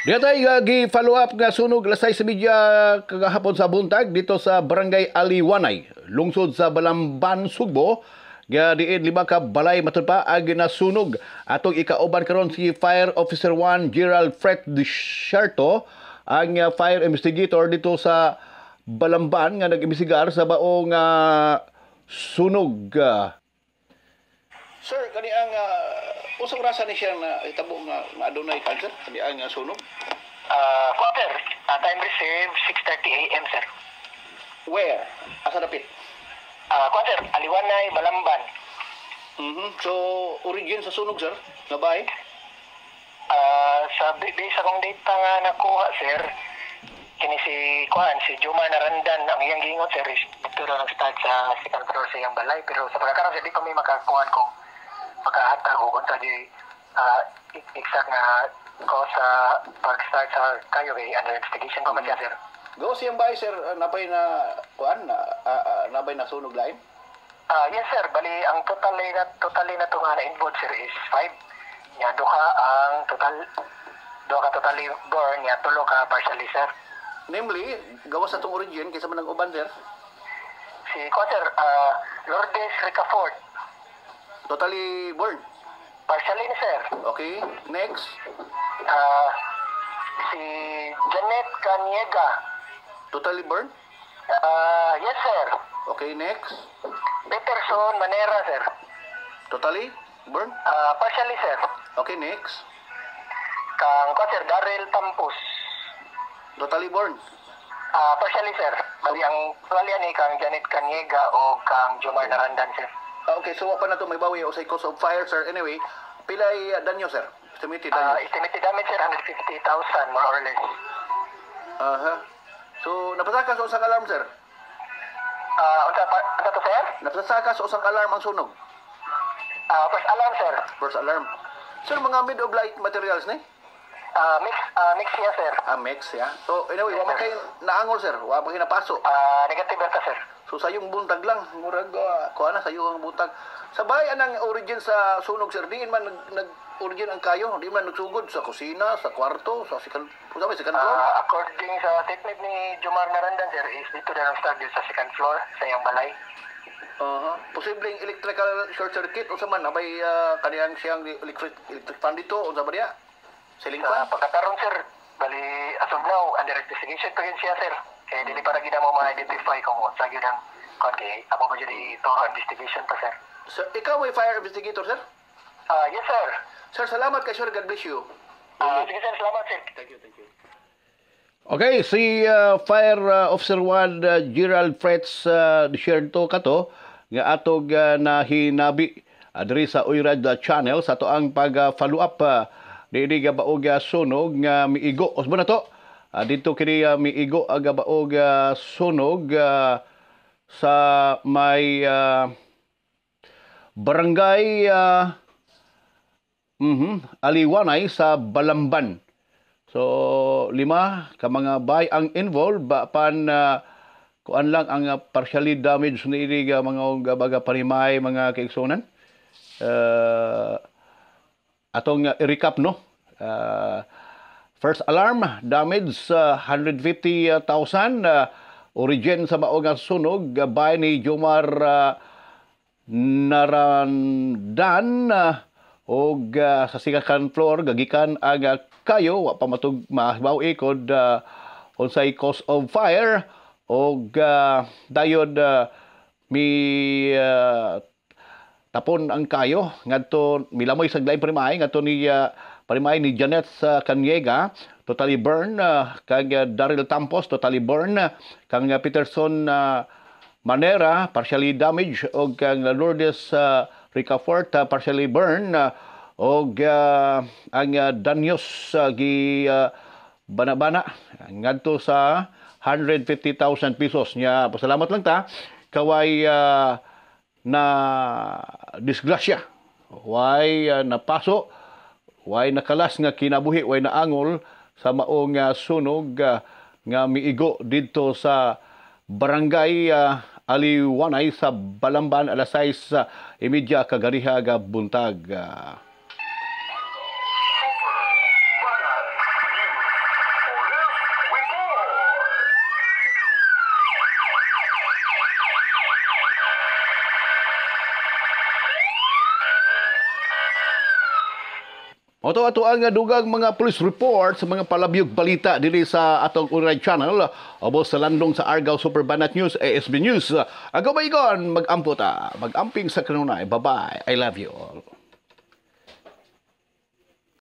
Diya tayo uh, gi-follow up nga sunog lasay sa media kagahapon sa buntag dito sa Barangay Aliwanay, lungsod sa Balamban, Sugbo. Nga diin lima ka balay matud pa ag nasunog. Atong ikauban karon si Fire Officer 1 Gerald Fred Desharto ang uh, fire investigator dito sa Balamban nga nag-imbestigar sa baong uh, sunog. Uh, Sir, kani ang uh, usang rasa ni siya na itabo nga, nga adunay cancer, kani ang uh, sunog. Uh, quarter, uh, time receive 6.30 a.m. sir. Where? Asa dapit? Uh, quarter, Aliwanay, Balamban. Mhm. So, origin sa sunog, sir? Nga bahay? Uh, sa base akong data nga nakuha sir, kini si Kuan, si Juma Narandan, ang iyang gingot sir, is dito na nag-start sa second floor sa iyang balay. Pero sa pagkakaroon sir, di kami makakuhan kung makahatag o kung tadi uh, exact nga ko sa pag-start sa kayo kay under investigation ko man siya sir. Go siyang bahay, sir. Uh, napay na, kuan, na, uh, uh, napay na sunog lain? Ah, yes sir, bali ang totally na totally na to nga na involved sir is 5. Nya duha ang total duha ka totally born nya tulo ka partially sir. Namely, gawas sa itong origin, kaysa man uban, sir. Si ko sir, ah Lourdes Ricafort, Totally born. partially ni sir. Okay, next. Ah si Janet Caniega. Totally born. Ah, yes sir. Okay, next. Peterson Manera sir. Totally born. Ah, partially sir. Okay, next. Kang ko sir Daryl Tampus. Totally born. Ah, partially sir. Bali ang bali ni kang Janet Caniega o kang Jomar Narandan sir. Okay, so pa na ito may bawi o say cause of fire, sir. Anyway, pilay uh, danyo, sir. Estimated danyo. estimated damage sir 150,000 more or less. Aha. So, napasaka sa usang alarm, sir. Ah, unsa pa unsa to sir? Napasaka sa usang alarm ang sunog. Ah, first alarm sir. First alarm. Sir, mga mid of light materials ni? Ah, mix ah mix niya sir. Ah, mix, ya. So, anyway, wa man kayo naangol, sir. Wa man kayo napaso. Ah, negative basta sir. So, sayong buntag lang. Murag, uh, kuha na, sayong buntag. Sabay, anang origin sa sunog, sir. Diin man nag, nag origin ang kayo. Di man nagsugod sa kusina, sa kwarto, sa second, sa second floor. Ah, according sa statement ni Jomar Narandan sir is dito na lang start dito sa second floor sa iyang balay. Aha. Posibleng electrical short circuit o sa man abay uh, kaniyang siyang electric electric fan dito o sa ba diya? Ceiling Sa fan? pagkakaroon sir, bali as of now under investigation pa rin siya sir. Kaya dili para gina mo ma-identify kung unsa gyud ang kon kay amo ba jud thorough investigation pa sir. Sir, ikaw may fire investigator, sir? Ah, yes sir. Sir, salamat kay sir. God bless you. Ah, sige sir, salamat sir. Thank you, thank you. Okay, si uh, Fire uh, Officer 1 uh, Gerald Fretz uh, Desierto kato nga atog uh, na hinabi uh, diri sa Uyrad uh, Channel sa to ang pag uh, follow up uh, diri ga baog uh, sunog nga miigo usbo na to uh, dito kini uh, miigo aga uh, sunog uh, sa may uh, barangay uh, mhm Aliwanay sa Balamban. So lima ka mga bay ang involved ba pan uh, kuan lang ang uh, partially damaged ni iri mga baga parimay mga kaigsunan. Uh, atong uh, i-recap no. Uh, first alarm damage uh, 150,000 uh, origin sa maog nga sunog uh, bay ni Jomar uh, narandan uh, og uh, sa second floor gagikan ang uh, kayo wa pa mahibaw ikod uh, unsay cause of fire. Og uh, dayod uh, mi uh, tapon ang kayo. Ngadto milamoy sa lain primay ngadto ni uh, primay ni Janet sa Kanyega totally burn uh, kag uh, Daryl Tampos totally burn uh, kang uh, Peterson uh, Manera partially damaged og kang Lourdes uh, Ricafort uh, partially burn uh, og uh, ang uh, danyos uh, gi uh, bana-bana. Ngadto sa 150,000 pesos nya pasalamat lang ta. Kaway uh, na disgrasya. Way uh, napaso way nakalas nga kinabuhi way naangol sa maong uh, sunog uh, nga miigo didto sa barangay uh, Aliwanay sa Balamban alas 6 sa imidya kagariha ga buntag. Uh, Oto ato ang dugang mga police report sa mga palabyog balita dili sa atong Uray channel abo sa landong sa Argao Superbanat News ASB News. Agaw ba igon mag-ampo ta, mag-amping sa kanunay. Bye-bye. I love you all.